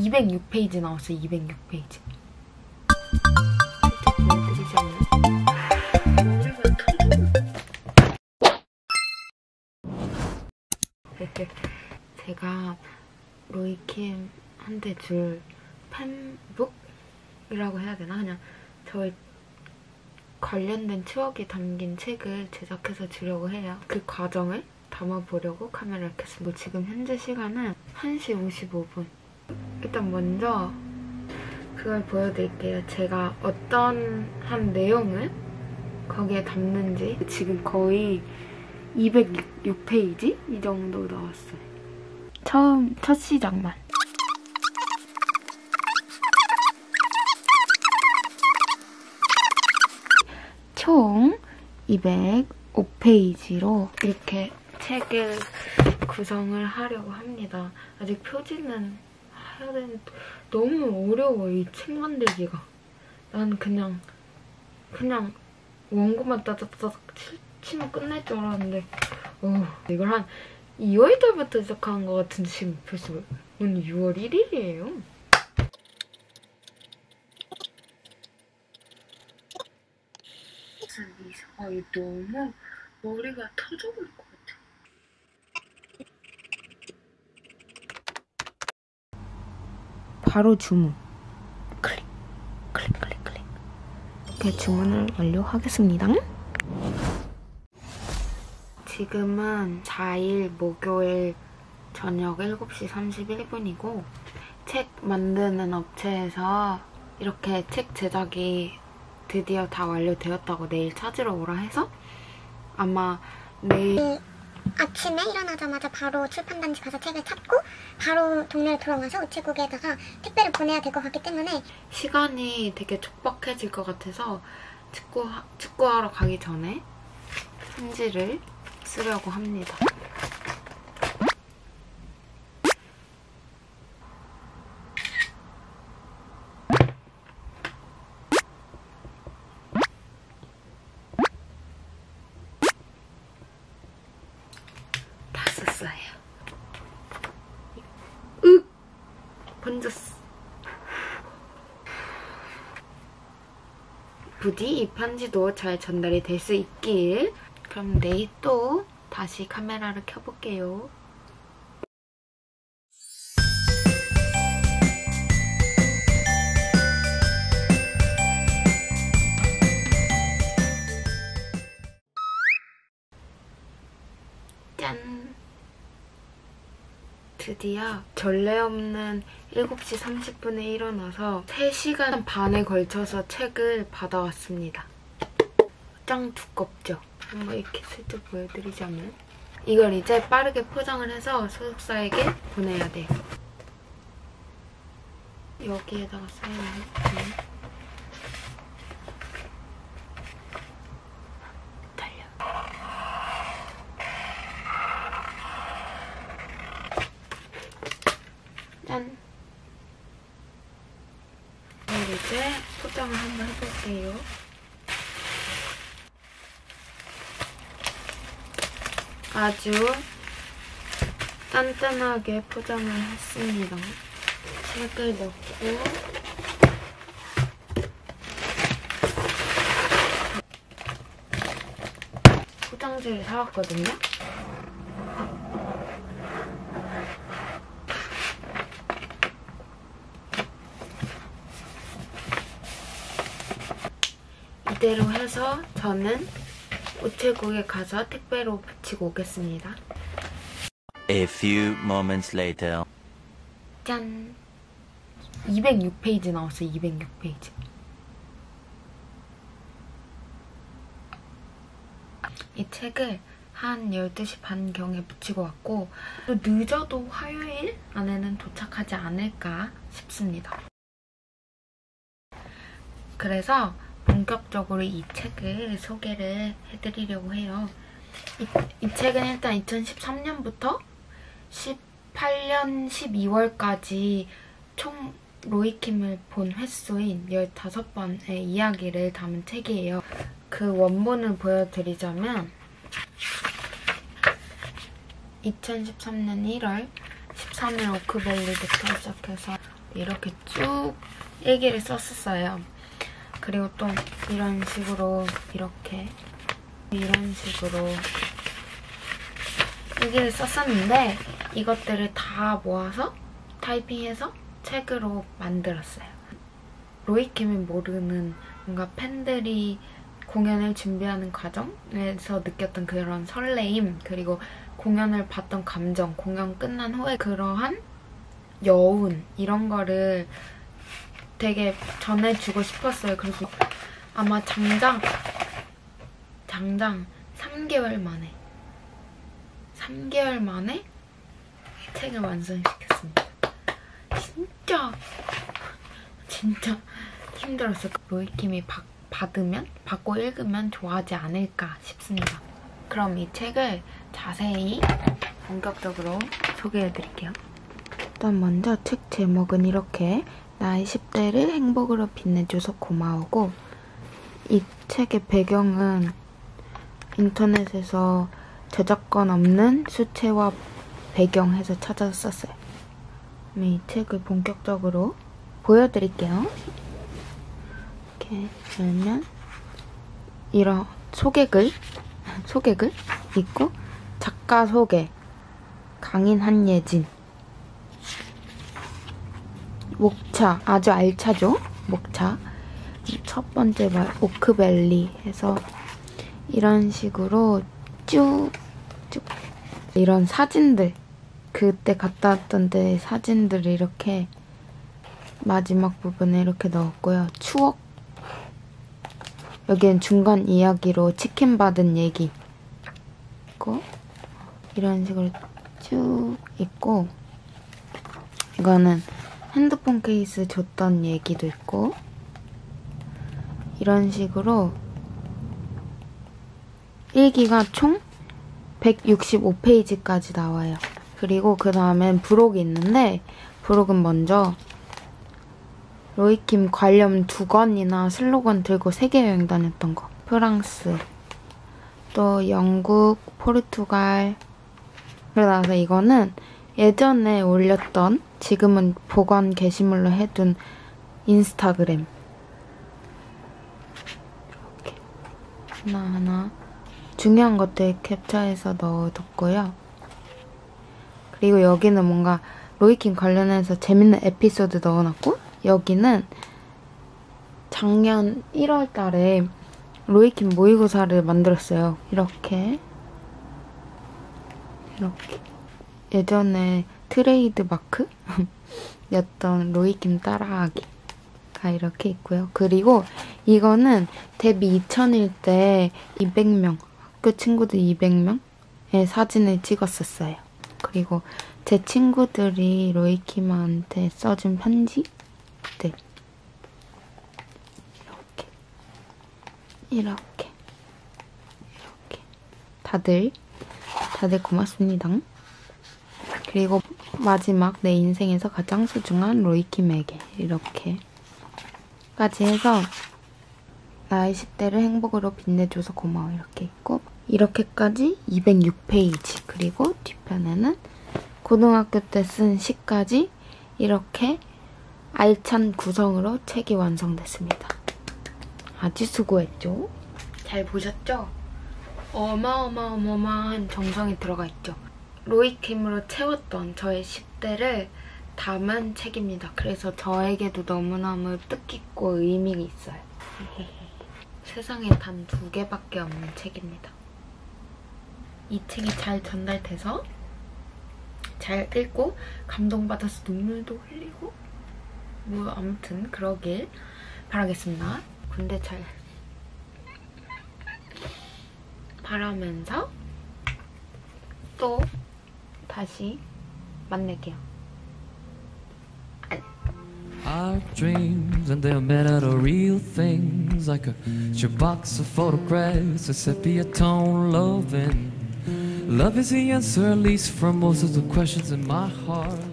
206페이지 나왔어요. 206페이지. 보여드리지 않나요? 머리가 터져. 제가 로이킴 한테 줄 팬북이라고 해야 되나? 그냥 저희 관련된 추억이 담긴 책을 제작해서 주려고 해요. 그 과정을 담아보려고 카메라를 켰습니다. 지금 현재 시간은 1시 55분. 일단 먼저 그걸 보여드릴게요. 제가 어떤 한 내용을 거기에 담는지 지금 거의 206페이지? 이 정도 나왔어요. 처음, 첫 시작만. 총 205페이지로 이렇게 책을 구성을 하려고 합니다. 아직 표지는 해야 되는데 너무 어려워, 이 책 만들기가. 난 그냥, 그냥 원고만 따닥따닥 치면 끝날 줄 알았는데 어, 이걸 한 2월 달부터 시작한 것 같은데 지금 벌써 오늘 6월 1일이에요. 아, 이 너무 머리가 터져버릴 것 같아. 바로 주문. 클릭, 클릭, 클릭, 클릭. 이렇게 주문을 완료하겠습니다. 지금은 4일 목요일 저녁 7시 31분이고 책 만드는 업체에서 이렇게 책 제작이 드디어 다 완료되었다고 내일 찾으러 오라 해서 아마 내일 아침에 일어나자마자 바로 출판단지 가서 책을 찾고 바로 동네로 돌아와서 우체국에다가 택배를 보내야 될 것 같기 때문에 시간이 되게 촉박해질 것 같아서 축구, 축구하러 가기 전에 편지를 쓰려고 합니다. 다 썼어요. 으! 번졌어. 부디 이 편지도 잘 전달이 될 수 있길. 그럼 내일 또 다시 카메라를 켜볼게요. 드디어 전례 없는 7시 30분에 일어나서 3시간 반에 걸쳐서 책을 받아왔습니다. 짱 두껍죠? 한번 이렇게 슬쩍 보여드리자면 이걸 이제 빠르게 포장을 해서 소속사에게 보내야 돼요. 여기에다가 사인을 해줄게요. 달려. 짠! 그럼 이제 포장을 한번 해볼게요. 아주 단단하게 포장을 했습니다. 책을 넣고 포장지를 사왔거든요. 이대로 해서 저는 우체국에 가서 택배로 붙이고 오겠습니다. A few moments later. 짠! 206페이지 나왔어요, 206페이지. 이 책을 한 12시 반경에 붙이고 왔고 또 늦어도 화요일 안에는 도착하지 않을까 싶습니다. 그래서 본격적으로 이 책을 소개를 해드리려고 해요. 이, 이 책은 일단 2013년부터 18년 12월까지 총 로이킴을 본 횟수인 15번의 이야기를 담은 책이에요. 그 원본을 보여드리자면 2013년 1월 13일 오크밸리부터 시작해서 이렇게 쭉 일기를 썼었어요. 그리고 또 이런 식으로 이렇게 이런 식으로 일기를 썼었는데 이것들을 다 모아서 타이핑해서 책으로 만들었어요. 로이킴이 모르는 뭔가 팬들이 공연을 준비하는 과정에서 느꼈던 그런 설레임 그리고 공연을 봤던 감정 공연 끝난 후에 그러한 여운 이런 거를 되게 전해주고 싶었어요. 그래서 아마 장장 장장 3개월 만에 3개월 만에 책을 완성시켰습니다. 진짜 진짜 힘들었어요. 로이킴이 받, 받으면 받고 읽으면 좋아하지 않을까 싶습니다. 그럼 이 책을 자세히 본격적으로 소개해드릴게요. 일단 먼저 책 제목은 이렇게 나의 10대를 행복으로 빛내줘서 고마우고 이 책의 배경은 인터넷에서 저작권 없는 수채화 배경해서. 그럼 이 책을 본격적으로 보여드릴게요. 이렇게 열면 이런 소개글, 소개글 있고 작가 소개, 강인 한예진 목차 아주 알차죠? 목차. 첫 번째 말 오크밸리 해서 이런 식으로 쭉쭉. 이런 사진들. 그때 갔다 왔던 데 사진들을 이렇게 마지막 부분에 이렇게 넣었고요. 추억. 여기엔 중간 이야기로 치킨 받은 얘기. 있고 이런 식으로 쭉 있고 이거는 핸드폰 케이스 줬던 얘기도 있고 이런 식으로 일기가 총 165페이지까지 나와요. 그리고 그 다음엔 부록이 있는데 부록은 먼저 로이킴 관련 두 권이나 슬로건 들고 세계 여행 다녔던 거. 프랑스, 또 영국, 포르투갈. 그러고 나서 이거는 예전에 올렸던 지금은 보관 게시물로 해둔 인스타그램. 이렇게 하나하나 중요한 것들 캡처해서 넣어뒀고요. 그리고 여기는 뭔가 로이킴 관련해서 재밌는 에피소드 넣어놨고 여기는 작년 1월 달에 로이킴 모의고사를 만들었어요. 이렇게 이렇게 예전에 트레이드 마크? 였던 로이킴 따라하기가 이렇게 있고요. 그리고 이거는 데뷔 2000일 때 200명 학교 친구들 200명의 사진을 찍었었어요. 그리고 제 친구들이 로이킴한테 써준 편지들 이렇게. 이렇게. 이렇게. 다들. 다들 고맙습니다. 그리고 마지막 내 인생에서 가장 소중한 로이킴에게 이렇게까지 해서 나의 10대를 행복으로 빛내줘서 고마워 이렇게 있고 이렇게까지 206페이지 그리고 뒤편에는 고등학교 때 쓴 시까지 이렇게 알찬 구성으로 책이 완성됐습니다. 아주 수고했죠? 잘 보셨죠? 어마어마어마한 정성이 들어가 있죠. 로이킴으로 채웠던 저의 10대를 담은 책입니다. 그래서 저에게도 너무너무 뜻깊고 의미가 있어요. 세상에 단 두 개밖에 없는 책입니다. 이 책이 잘 전달돼서 잘 읽고 감동받아서 눈물도 흘리고 뭐 아무튼 그러길 바라겠습니다. 근데 잘 바라면서 또 다시 만날게요. Our dreams and they're made out of real things like a shoebox of photographs, a sepia tone loving. Love is the answer, at least for most of the questions in my heart.